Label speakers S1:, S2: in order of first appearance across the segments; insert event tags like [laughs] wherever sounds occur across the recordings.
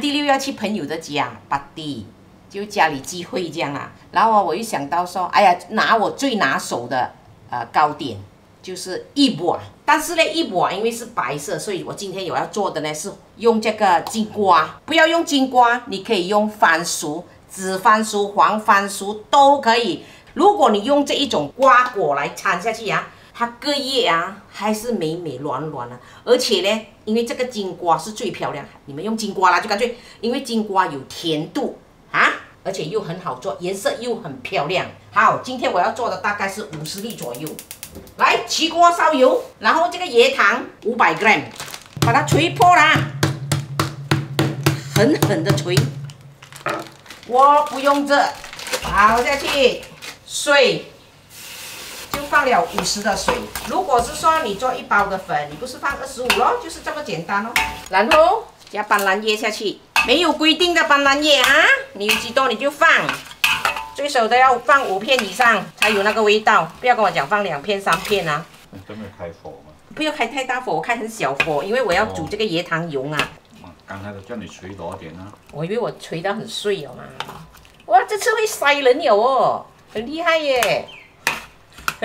S1: 第六要去朋友的家，把地就家里聚会这样啊。然后我一想到说，哎呀，拿我最拿手的呃糕点，就是一碗。但是呢，一碗因为是白色，所以我今天有要做的呢是用这个金瓜。不要用金瓜，你可以用番薯、紫番薯、黄番薯都可以。如果你用这一种瓜果来掺下去啊。它割叶啊，还是美美软软的，而且呢，因为这个金瓜是最漂亮，你们用金瓜啦就感脆，因为金瓜有甜度啊，而且又很好做，颜色又很漂亮。好，今天我要做的大概是五十粒左右，来，起锅烧油，然后这个椰糖五百 gram，把它锤破啦，狠狠的锤，我不用这，倒下去，碎。放了五十的水，如果是说你做一包的粉，你不是放二十五咯，就是这么简单喽。然后加斑斓叶下去，没有规定的斑斓叶啊，你有几多你就放，最少都要放五片以上才有那个味道，不要跟我讲放两片三片啊。
S2: 你这边开火吗？
S1: 不要开太大火，我开很小火，因为我要煮这个椰糖蓉啊。
S2: 刚才都叫你捶多点啊，
S1: 我以为我捶的很碎了嘛。哇，这次会塞人了哦，很厉害耶。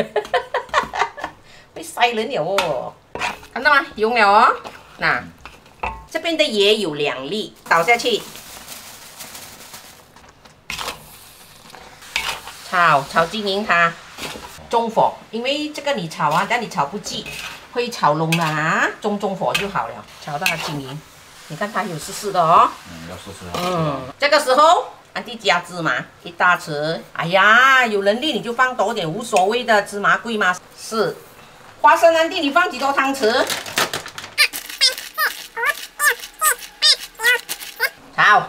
S1: 哈哈哈！哈被塞了鸟哦，看到吗？用了哦。那这边的也有两粒倒下去，炒炒均匀它，中火，因为这个你炒啊，但你炒不急，会炒浓了啊。中中火就好了，炒到它均匀。你看它有丝丝的哦。
S2: 嗯，有丝丝。
S1: 嗯，这个时候。安迪加芝麻一大匙，哎呀，有能力你就放多点，无所谓的，芝麻贵吗？是，花生安迪，你放几多汤匙？好，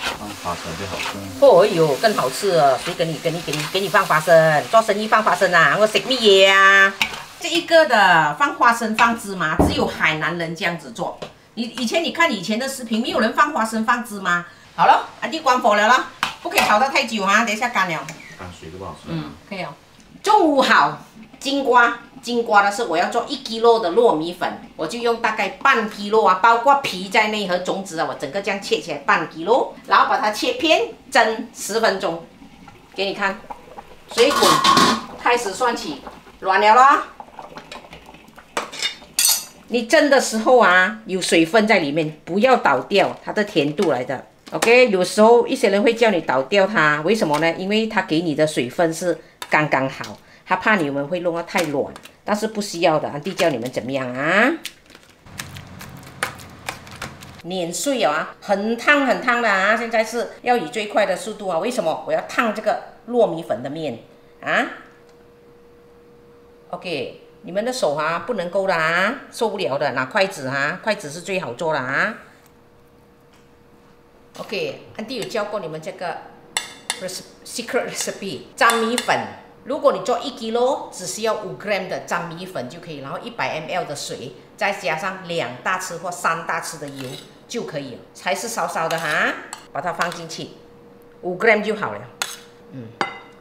S2: 放花生就好
S1: 吃。哦哟，更好吃，谁给你给你给你给你放花生？做生意放花生啊！我食蜜椰啊，这一个的放花生放芝麻，只有海南人这样子做。你以前你看以前的视频，没有人放花生放芝麻。好了，阿弟关火了啦，不可以烤得太久啊，等一下干了。
S2: 干水都不好吃。
S1: 嗯，可以哦。中午好，金瓜，金瓜的是我要做一斤肉的糯米粉，我就用大概半斤肉啊，包括皮在内和种子啊，我整个这样切起来半斤肉，然后把它切片蒸十分钟，给你看，水滚开始算起，软了啦。你蒸的时候啊，有水分在里面，不要倒掉，它的甜度来的。OK，有时候一些人会叫你倒掉它，为什么呢？因为它给你的水分是刚刚好，他怕你们会弄得太软。但是不需要的，俺弟叫你们怎么样啊？碾碎啊，很烫很烫的啊！现在是要以最快的速度啊！为什么我要烫这个糯米粉的面啊？OK，你们的手啊不能够的啊，受不了的，拿筷子啊，筷子是最好做的啊。OK，安迪有教过你们这个 secret recipe 粘米粉。如果你做一滴咯，只需要五 gram 的粘米粉就可以，然后一百 mL 的水，再加上两大匙或三大匙的油就可以了，才是烧烧的哈。把它放进去，五 gram 就好了。嗯，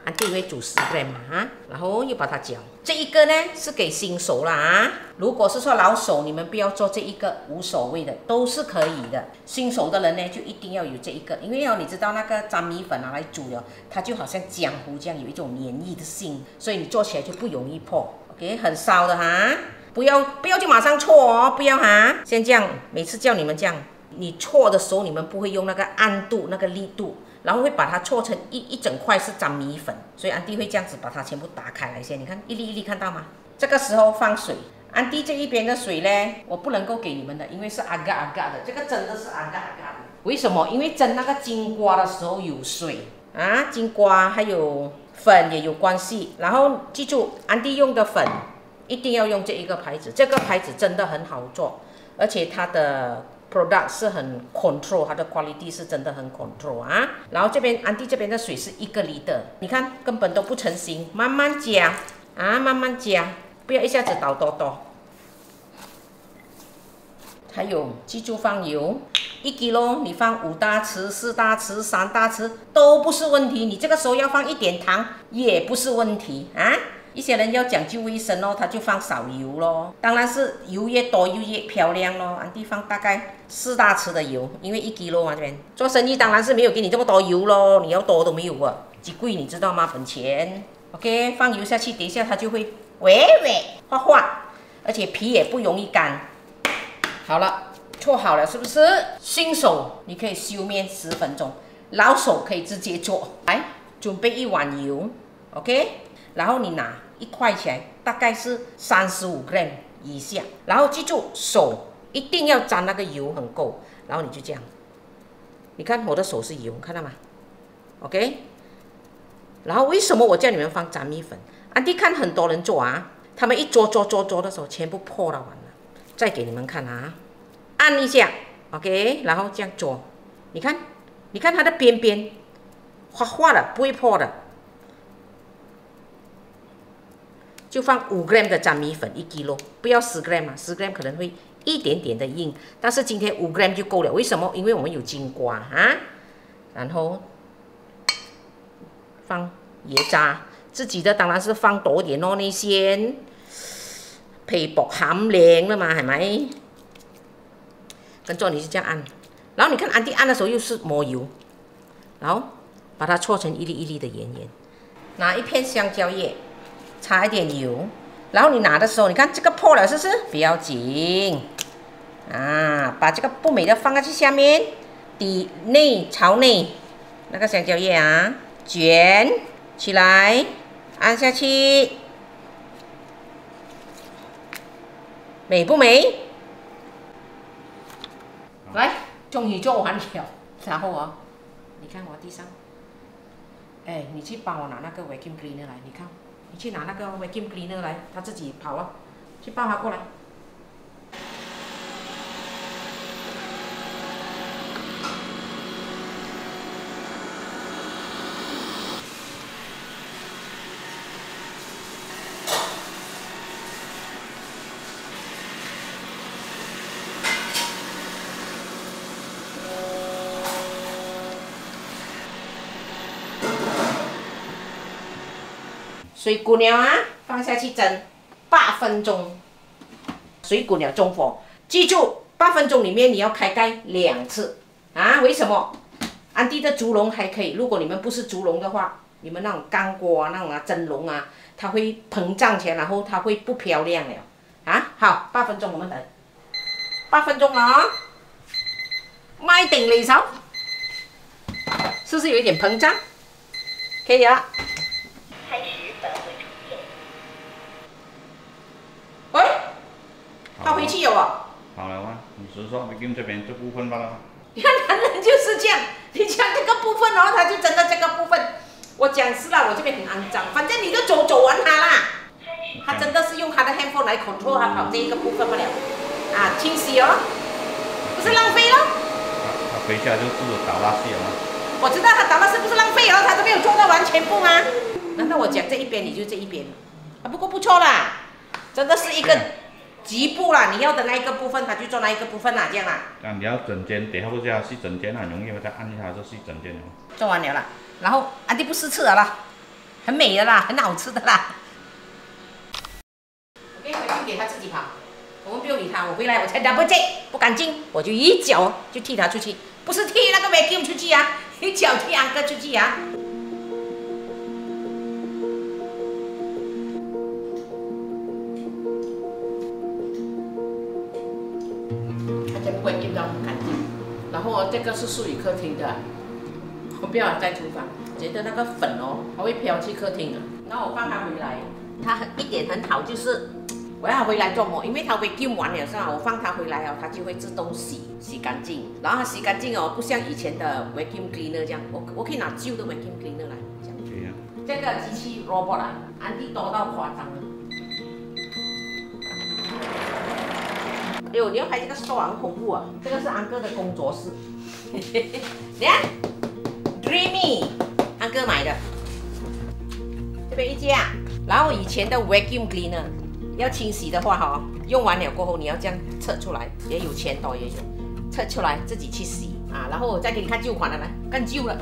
S1: 安迪会煮十 gram 哈，然后又把它搅。这一个呢是给新手啦啊！如果是说老手，你们不要做这一个，无所谓的，都是可以的。新手的人呢就一定要有这一个，因为要你知道那个粘米粉啊来煮了，它就好像浆糊这样有一种粘液的性，所以你做起来就不容易破。OK，很烧的哈，不要不要就马上搓哦，不要哈。先这样，每次叫你们这样，你搓的时候你们不会用那个暗度那个力度。然后会把它搓成一一整块是粘米粉，所以安迪会这样子把它全部打开来先，你看一粒一粒看到吗？这个时候放水，安迪这一边的水呢，我不能够给你们的，因为是阿嘎阿嘎的，这个真的是阿嘎阿嘎的。为什么？因为蒸那个金瓜的时候有水啊，金瓜还有粉也有关系。然后记住，安迪用的粉一定要用这一个牌子，这个牌子真的很好做，而且它的。product 是很 control，它的 quality 是真的很 control 啊。然后这边安迪这边的水是一个 liter，你看根本都不成型，慢慢加啊，慢慢加，不要一下子倒多多。还有记住放油，一滴咯，你放五大匙、四大匙、三大匙都不是问题，你这个时候要放一点糖也不是问题啊。一些人要讲究卫生哦，他就放少油咯。当然是油越多就越漂亮咯。俺地方大概四大匙的油，因为一斤咯。这边做生意当然是没有给你这么多油咯，你要多都没有啊，几贵你知道吗？本钱。OK，放油下去，等一下它就会微微化化，而且皮也不容易干。好了，搓好了是不是？新手你可以休眠十分钟，老手可以直接搓。来，准备一碗油，OK。然后你拿一块钱，大概是三十五 gram 以下。然后记住手一定要沾那个油很够。然后你就这样，你看我的手是油，看到吗？OK。然后为什么我叫你们放粘米粉？安迪看很多人做啊，他们一搓搓搓搓的时候，全部破了完了。再给你们看啊，按一下，OK。然后这样搓，你看，你看它的边边，发化的不会破的。就放五 gram 的粘米粉一 kilo，不要十 gram 啊，十 gram 可能会一点点的硬，但是今天五 gram 就够了。为什么？因为我们有金瓜啊，然后放椰渣，自己的当然是放多点咯。那些皮薄含凉了嘛，系咪？跟住你是这样按，然后你看安迪按的时候又是抹油，然后把它搓成一粒一粒的圆圆，拿一片香蕉叶。擦一点油，然后你拿的时候，你看这个破了是不是？不要紧，啊，把这个不美的放在去下面底内朝内那个香蕉叶啊，卷起来，按下去，美不美？来，终于做完了，然后啊，你看我地上，哎，你去帮我拿那个 vacuum cleaner 来，你看。你去拿那个 vacuum cleaner 来，他自己跑啊，去抱他过来。水滚了啊，放下去蒸八分钟。水滚了，中火。记住，八分钟里面你要开盖两次啊。为什么？安迪的竹笼还可以，如果你们不是竹笼的话，你们那种干锅啊、那种啊蒸笼啊，它会膨胀起来，然后它会不漂亮了啊。好，八分钟我们等。八分钟了啊，麦顶一勺，是不是有一点膨胀？可以了。他回去有哦。
S2: 好了嘛，你是说你跟这边这部分罢了。
S1: 你看男人就是这样，你讲这个部分然后他就真的这个部分。我讲是啦，我这边很肮脏，反正你就走走完他啦。他真的是用他的 h a n d n e 来 control 他跑这一个部分不了。啊，清洗哦，不是浪费喽。
S2: 他他回家就自己倒垃圾了。
S1: 我知道他倒垃圾不是浪费哦，他都没有做到完全部吗？难道我讲这一边你就这一边？啊，不过不错啦，真的是一个。局部啦，你要的那一个部分，他就做那一个部分啦，这样啦。
S2: 啊，你要整间，等下这样，是整间很容易嘛。再按一下就是整间
S1: 做完了啦，然后阿弟不吃吃了，很美的啦，很好吃的啦。我给回去给他自己跑，我们不用理他。我回来，我才不进，不干净，我就一脚就踢他出去，不是踢那个维修出去啊，一脚踢阿哥出去啊。这个是属于客厅的，我不要在厨房，觉得那个粉哦，它会飘去客厅了。然后我放它回来，它很一点很好就是，[tsk] 我要回来做么？因为它维净完了是吧？我放它回来哦，它就会自动洗，洗干净。然后它洗干净哦，不像以前的 v a cleaner u u m c 这样，我我可以拿旧的 v a cleaner u u m c 来这样。这个机器 robot 啦，安迪多到夸张了。哎呦，你要拍这个是不很恐怖啊？这个是安哥的工作室。看 d r e a m y 安哥买的，这边一阶啊。然后以前的 Vacuum Clean e r 要清洗的话哈，用完了过后你要这样撤出来，也有钱多也有，撤出来自己去洗啊。然后我再给你看旧款的，来，更旧了。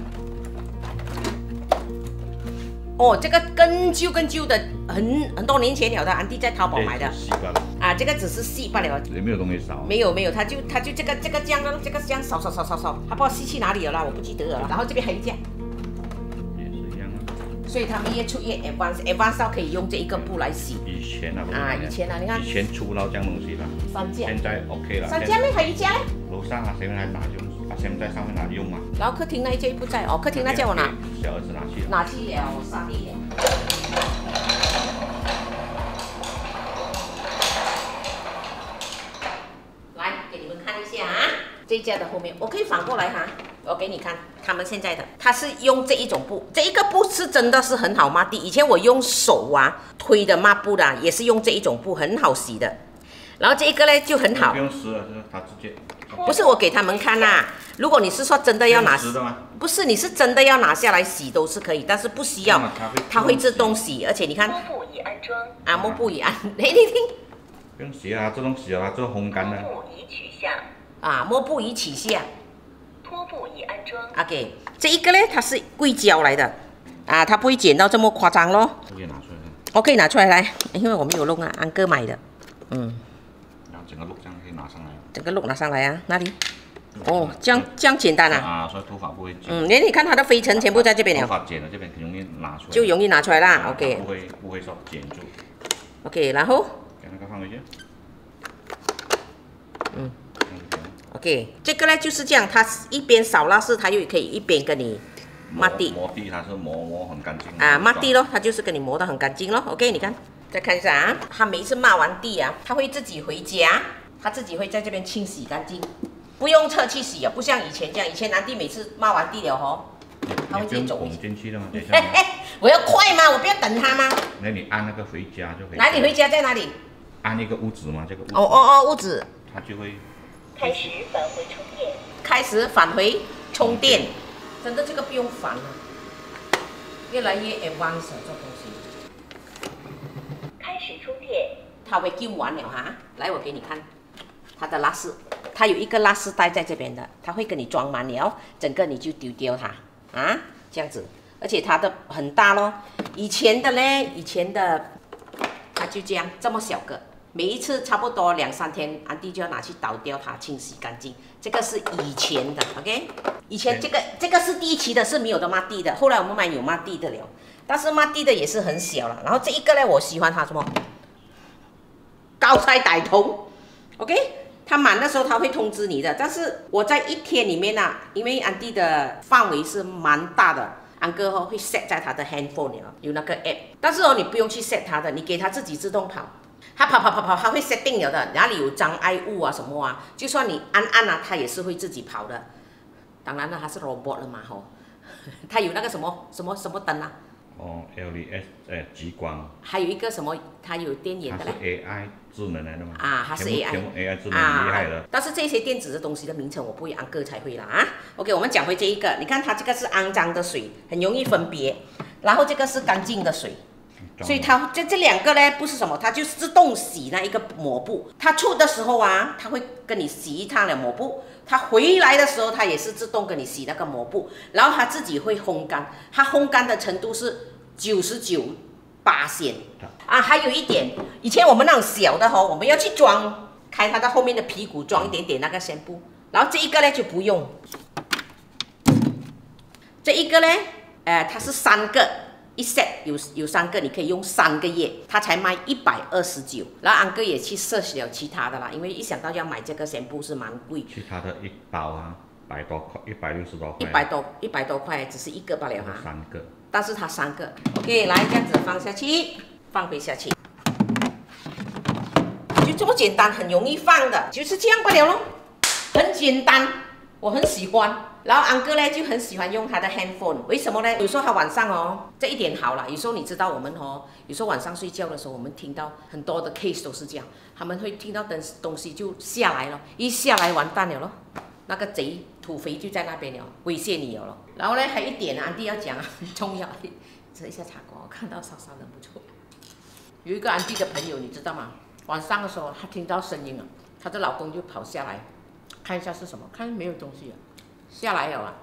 S1: 哦，这个更旧更旧的，很很多年前了的，安弟在淘宝买的。啊，这个只是洗罢了。
S2: 也没有东西扫。
S1: 没有没有，他就他就这个这个样啊，这个样扫扫扫扫扫，他不知道洗去哪里了，啦，我不记得了。然后这边还有一件，
S2: 也是一样啊。
S1: 所以他们越出越 advanced，advanced 可以用这一个布来洗。
S2: 以前啊，
S1: 啊以前啊，你看，
S2: 以前出不这样东西了。
S1: 三件。
S2: 现在 OK 了。
S1: 三件没还一件呢。
S2: 楼上啊，谁们来拿用？把先在上面拿用嘛。
S1: 然后客厅那一件不在哦，客厅那件我拿。
S2: 小儿子拿去。
S1: 拿去了，三件。这家的后面，我可以反过来哈，我给你看他们现在的，它是用这一种布，这一个布是真的是很好抹的。以前我用手啊推的抹布啦，也是用这一种布，很好洗的。然后这一个呢就很好，
S2: 不用洗啊，它直接。
S1: 不是我给他们看啊，如果你是说真的要拿，
S2: 不
S1: 是，你是真的要拿下来洗都是可以，但是不需要，
S2: 它会
S1: 自动洗，而且你看。
S3: 抹布已安装。
S1: 啊，抹布已安。[laughs] 你听听。
S2: 不用洗啊，自动洗啊，自动烘干的，
S3: 抹布已取下。
S1: 啊，抹布已取下，
S3: 拖布已安装。
S1: 阿给，这一个呢，它是硅胶来的，啊，它不会剪到这么夸张咯。
S2: 可以拿出来。
S1: 我可以拿出来来，因为我没有弄啊，安哥买的。嗯。
S2: 然后整个路这样可以拿上来。
S1: 整个路拿上来啊，哪里？哦，这样这样简单啊。
S2: 啊，所以头发不会剪。
S1: 嗯，连你看它的灰尘全部在这边了。
S2: 头发剪了这边，很容易拿出来。
S1: 就容易拿出来啦。OK。
S2: 不会不会说剪住。
S1: OK，然后。
S2: 给那个放回去。
S1: 嗯。OK，这个呢就是这样，它一边扫拉式，它又可以一边跟你抹地。
S2: 抹地它是磨磨很干净。
S1: 啊，抹地咯，它就是跟你磨得很干净咯。OK，你看，再看一下啊，它每次抹完地啊，它会自己回家，它自己会在这边清洗干净，不用车去洗啊，不像以前这样，以前男的每次抹完地了
S2: 哈，
S1: 他接走
S2: 进去了吗？
S1: 嘿 [laughs] 嘿，我要快吗？我不要等他吗？
S2: 那你按那个回家就可以。
S1: 那你回家在哪里？
S2: 按那个屋子嘛，这个。屋
S1: 哦哦哦，屋子。
S2: 它就会。
S3: 开始返回充电。
S1: 开始返回充电。真的这个不用返了。越来越 c 弯手做东西。
S3: 开始充电。
S1: 它会用完了哈，来我给你看，它的拉丝，它有一个拉丝带在这边的，它会给你装满了，整个你就丢掉它啊，这样子，而且它的很大咯，以前的嘞，以前的，它就这样这么小个。每一次差不多两三天，安迪就要拿去倒掉它，清洗干净。这个是以前的，OK？以前这个这个是第一期的，是没有的抹地的。后来我们买有抹地的了，但是抹地的也是很小了。然后这一个呢，我喜欢它什么？高差歹头，OK？他满的时候他会通知你的。但是我在一天里面呢，因为安迪的范围是蛮大的，安哥哦会 set 在他的 handphone 哦，有那个 app。但是哦，你不用去 set 他的，你给他自己自动跑。它跑跑跑跑，它会设定有的哪里有障碍物啊什么啊？就算你按按啊，它也是会自己跑的。当然了，它是 robot 了嘛吼，它有那个什么什么什么灯啊？
S2: 哦，LED 哎激光。
S1: 还有一个什么？它有电
S2: 源
S1: 的嘞？
S2: 它是 AI 智能来的吗？
S1: 啊，它是 AI
S2: AI 智能厉害的。
S1: 但是这些电子的东西的名称我不会，按个才会啦啊。OK，我们讲回这一个，你看它这个是肮脏的水，很容易分别，然后这个是干净的水。所以它这这两个呢，不是什么，它就自动洗那一个抹布。它出的时候啊，它会跟你洗一趟的抹布。它回来的时候，它也是自动跟你洗那个抹布，然后它自己会烘干。它烘干的程度是九十九八仙。啊。还有一点，以前我们那种小的哈，我们要去装，开它的后面的屁股装一点点那个纤布，然后这一个呢就不用。这一个呢，呃，它是三个。一 set 有有三个，你可以用三个月，它才卖一百二十九。然后安哥也去 search 了其他的啦，因为一想到要买这个，全部是蛮贵。
S2: 其他的一包啊，百多块，一百六十多块。
S1: 一百多，一百多块，只是一个罢了哈。
S2: 三个，
S1: 但是它三个，OK，来这样子放下去，放回下去，就这么简单，很容易放的，就是这样罢了咯，很简单。我很喜欢，然后安哥呢就很喜欢用他的 handphone，为什么呢？有时候他晚上哦，这一点好了，有时候你知道我们哦，有时候晚上睡觉的时候，我们听到很多的 case 都是这样，他们会听到等东西就下来了，一下来完蛋了咯，那个贼土匪就在那边了，威胁你了。然后呢还一点安弟要讲很 [laughs] 重要的，一下茶我看到莎莎人不错，有一个安弟的朋友你知道吗？晚上的时候他听到声音了，他的老公就跑下来。看一下是什么？看没有东西啊，下来了啊！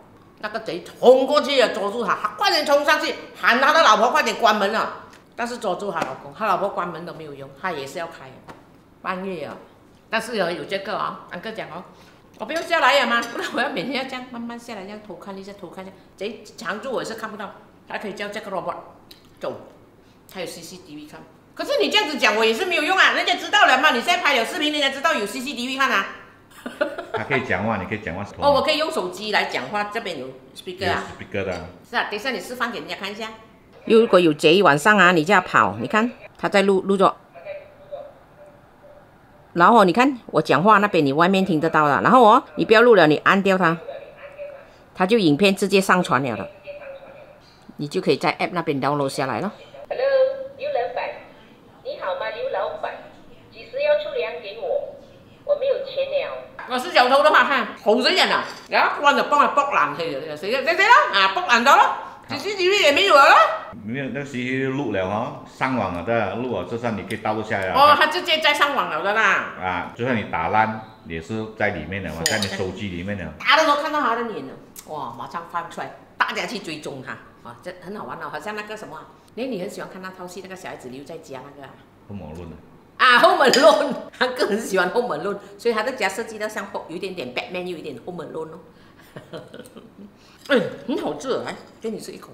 S1: 那个贼冲过去啊，捉住他，快点冲上去，喊他的老婆快点关门啊！但是捉住他老公，他老婆关门都没有用，他也是要开。半夜啊，但是有有这个啊，安哥讲哦，我不用下来了吗？不然 [laughs] 我要每天要这样慢慢下来，这样偷看一下，偷看一下，贼藏住我是看不到，还可以叫这个萝卜走，还有 CCTV 看。可是你这样子讲，我也是没有用啊！人家知道了嘛，你现在拍了视频，人家知道有 CCTV 看啊。
S2: 他可以讲话，你可以讲话。
S1: 哦，我可以用手机来讲话，这边有 speaker 啊
S2: ？speaker 的。
S1: 是啊，等一下你示范给人家看一下。如果有这一晚上啊，你就要跑。你看他在录录着，然后你看我讲话那边，你外面听得到了。然后哦，你不要录了，你按掉它，它就影片直接上传了的，你就可以在 app 那边 download 下来了。
S3: Hello，刘老板，你好吗？刘老板，几时要出粮给我？我没有钱了。
S1: 我是有偷都吓翻，害死人啊！然后棍就帮佢剥烂佢，就死啦！死死啦！啊，撲爛咗咯，知唔知也没有咩嚟
S2: 嘅咧？咩？c 时去录了哦，上网了的，录了，就算你可以倒錄下了。
S1: 哦，他直接在上网了的啦。
S2: 啊，就算你打烂也是在里面嘛，在你手机里面的。
S1: 打时候看到的脸了，哇！马上放出来，大家去追踪他啊，这很好玩哦，好像那个什么，誒，你很喜欢看那套戏，那个小孩子留在家那
S2: 不矛盾的。
S1: 啊，后门路，安哥很喜欢后门路，所以他的家设计到像有有点点 Batman，又有点后门路咯。[laughs] 嗯，很好吃，来给你吃一口。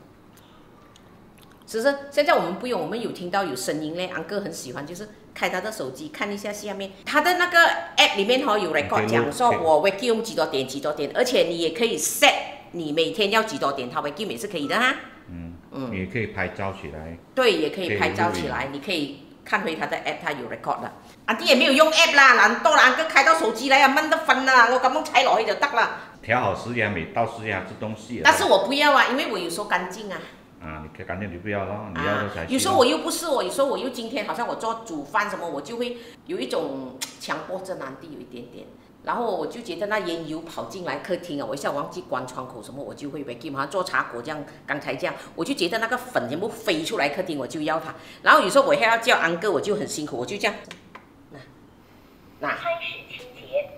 S1: 只是现在我们不用，我们有听到有声音嘞。安哥很喜欢，就是开他的手机看一下下面，他的那个 App 里面哈有 record 讲说我 k 天用几多点几多点，而且你也可以 set 你每天要几多点，他 w k 天也是可以的哈。
S2: 嗯
S1: 嗯，
S2: 也可以拍照起来。
S1: 对，也可以拍照起来，你可以。看回他的 app，他有 record 啦。弟也没有用 app 啦，懒惰人哥开到手机来啊，闷得分啦，我咁样拆落去就得啦。
S2: 调好时间没到时间之东西。
S1: 但是我不要啊，因为我有时候干净啊。
S2: 啊，你干净你不要咯，你要就才。
S1: 有时候我又不是我，有时候我又今天好像我做煮饭什么，我就会有一种强迫症，难啲有一点点。然后我就觉得那烟油跑进来客厅啊，我一下忘记关窗口什么，我就会被去马上做茶果酱、才这样，我就觉得那个粉全部飞出来客厅，我就要它。然后有时候我还要叫安哥，我就很辛苦，我就这样。那那
S3: 开始清洁。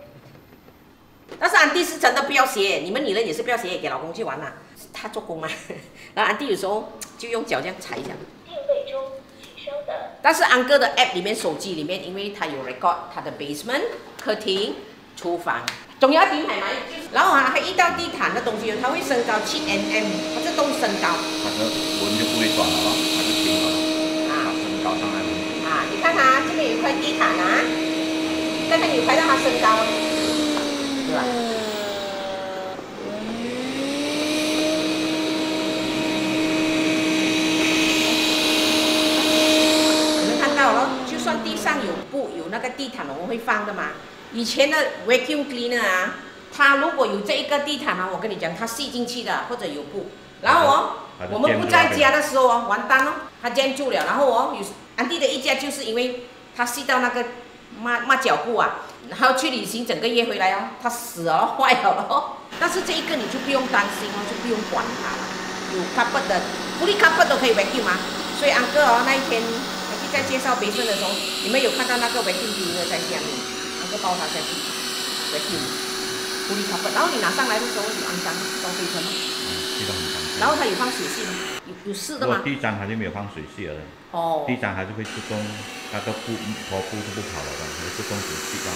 S1: 但是安弟是真的不要鞋，你们女人也是不要鞋给老公去玩啊，他做工嘛，[laughs] 后安弟有时候就用脚这样踩一下。
S3: 定位中，取消的。
S1: 但是安哥的 app 里面、手机里面，因为他有 record，他的 basement、客厅。厨房，仲有一點係咪？后啊，喺一張地毯，的东西，它會升高七 mm，它就动升高。
S2: 它的纹就短了，轉就平了。
S1: 啊！
S2: 升高上來。
S1: 啊！你看下，这边有块塊地毯啊，但係你睇到它升高啊？對吧？你看到了，就算地上有布、有那个地毯，我会放的嘛。以前的 vacuum cleaner 啊，它如果有这一个地毯啊，我跟你讲，它吸进去的或者有布，然后哦，我们不在家的时候哦，完蛋喽，它粘住了，然后哦，有安弟的一家就是因为它吸到那个抹抹脚布啊，然后去旅行整个月回来哦，它死了坏了哦。但是这一个你就不用担心哦，就不用管它了，有 carpet 的，不立 carpet 都可以 vacuum 啊。所以安哥哦，那一天还就在介绍别墅的时候，你们有看到那个 vacuum cleaner 在下面？包它下去，再去处理残然后你拿上来的时候，有肮脏、脏灰尘吗？
S2: 嗯，知道很脏。
S1: 然后它有放水系吗？有，有是的
S2: 吗？
S1: 我
S2: 第三还是没有放水系了。
S1: 哦。
S2: 第三还是会自动，那个布、拖布都不跑了吧？还是风阻气大。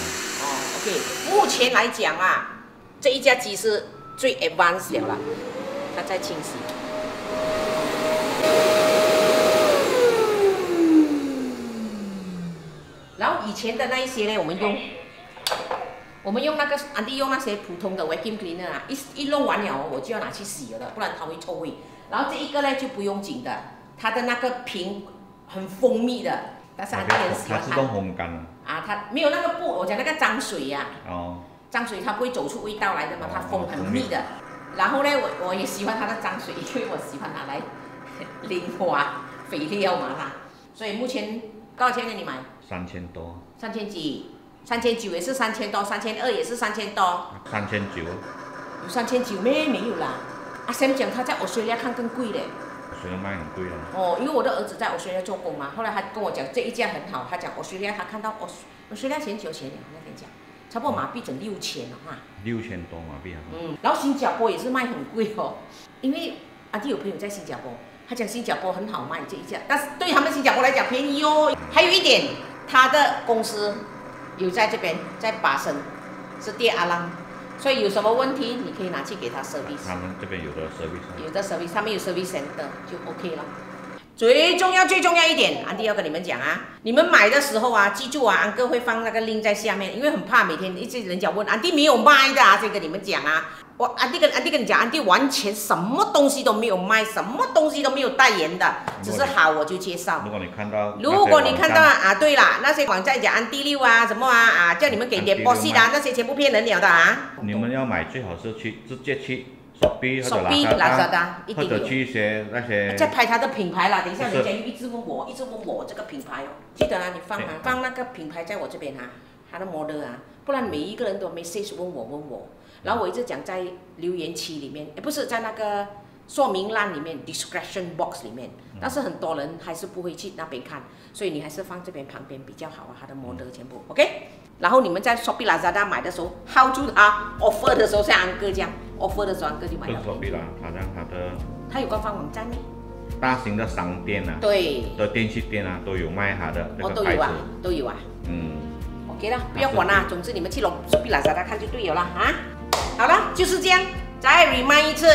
S1: 哦，OK。目前来讲啊，这一家机是最 advanced 了，它在清洗。然后以前的那一些呢，我们用。我们用那个，安地用那些普通的 vacuum cleaner 啊，一一弄完了，我就要拿去洗了，不然它会臭味。然后这一个呢就不用紧的，它的那个瓶很蜂蜜的，但是安个人喜欢
S2: 它自动烘干。
S1: 啊，它没有那个布，我讲那个脏水呀，脏水它不会走出味道来的嘛，它
S2: 封
S1: 很密的。然后呢，我我也喜欢它的脏水，因为我喜欢拿来淋 [laughs] 花肥料嘛它。所以目前多少钱给你买？
S2: 三千多。
S1: 三千几。三千九也是三千多，三千二也是三千多。
S2: 三千九。
S1: 有三千九咩？没有啦。啊，先讲他在欧舒莲看更贵咧。
S2: 所以卖很贵啊。
S1: 哦，因为我的儿子在欧舒莲做工嘛，后来他跟我讲这一件很好，他讲欧舒莲他看到欧欧舒莲钱几日前那讲，差不多麻痹整六千了哈。
S2: 六千多麻痹啊。
S1: 嗯，然后新加坡也是卖很贵哦，因为啊弟有朋友在新加坡，他讲新加坡很好卖这一件，但是对他们新加坡来讲便宜哦。还有一点，他的公司。有在这边，在巴生，是第阿浪，所以有什么问题，你可以拿去给他 service。
S2: 他们这边有的 service，
S1: 有的 service，他们有 service 什么的，就 OK 了。最重要最重要一点，安迪要跟你们讲啊！你们买的时候啊，记住啊，安哥会放那个 link 在下面，因为很怕每天一直人家问安迪没有卖的，啊，先跟你们讲啊，我安迪跟安迪跟你讲，安迪完全什么东西都没有卖，什么东西都没有代言的，只是好我就介绍。
S2: 如果你看到，
S1: 如果你看到啊，对了，那些网站讲安迪六啊什么啊啊，叫你们给点波西的，那些全部骗人了的啊！
S2: 你们要买最好是去直接去。手臂
S1: 蓝色的，
S2: 或者去一些那些。
S1: 在拍他的品牌啦，等一下人家又一直问我，一直问我这个品牌哦，记得啊，你放啊，放那个品牌在我这边啊，他的模特啊，不然每一个人都没兴 e 问我问我。然后我一直讲在留言区里面，哎，不是在那个说明栏里面，description box 里面，但是很多人还是不会去那边看，所以你还是放这边旁边比较好啊，他的模特全部，OK。然后你们在 Shopee Lazada 买的时候 h o 住它 offer 的时候像安哥这样 offer 的时候安哥就买了。
S2: 双它的。
S1: 它有官方网站吗？
S2: 大型的商店啊，
S1: 对，
S2: 的电器店啊都有卖它的
S1: 哦，我都有啊，都有啊。嗯。OK 了，不要管啦。总之你们去龙 Lazada 看就对有了啊。好了，就是这样。再 remind 一次，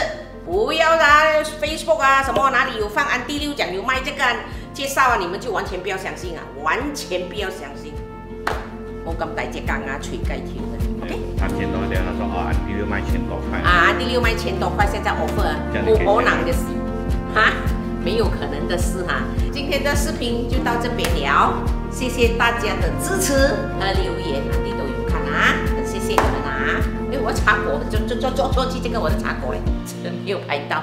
S1: 不要在 Facebook 啊什么哪里有放安第六讲有卖这个介绍啊，你们就完全不要相信啊，完全不要相信。我咁大只缸啊，水介甜嘞。OK。
S2: 三千多点，他说哦，安弟六卖千多块。
S1: 啊，安弟六卖千多块，现在 offer，无可能的事，哈，没有可能的事哈。今天的视频就到这边了，谢谢大家的支持和留言，哪里都有看啊，谢谢你们啊。因为我茶果，做做做做错去，这个我的茶果嘞，没有拍到。